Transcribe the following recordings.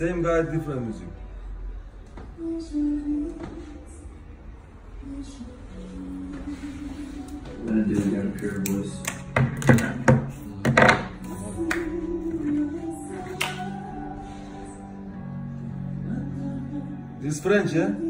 Same guy, different music. That dude got a pure voice. This French, yeah?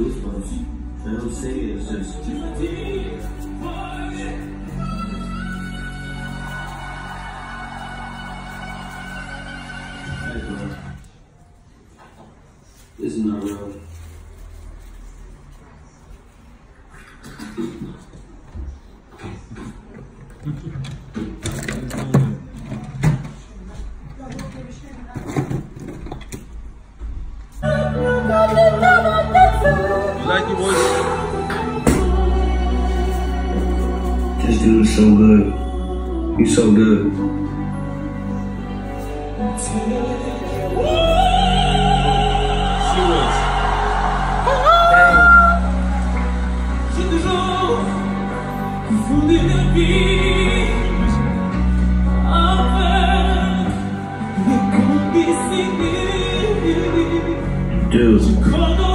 goosebumps. It's just. Hey, bro. This is not real. This dude is so good. He's so good. Dude.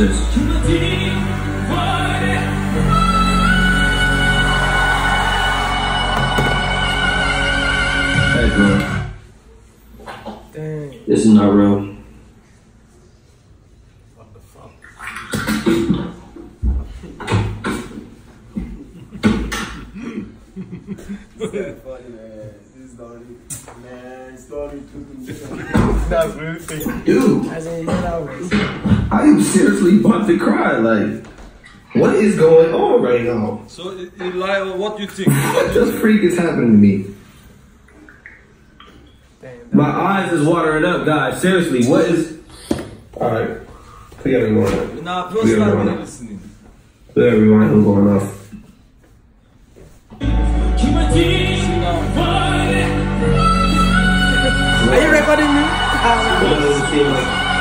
Singing it's just. Hey, bro. This is not real. Funny man. This story. Man, story too. That's really funny. Dude, I said, yeah, that was. I am seriously about to cry. Like, what is going on right now? So, you you lie or what do you think? What the freak is happening to me? Damn, My eyes is watering up, guys. Seriously, what is. Alright. Forget everyone. Ne yapıyorsun lan birisini? Forget everyone. I'm going off. Are you recording me?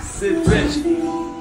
Sit rich.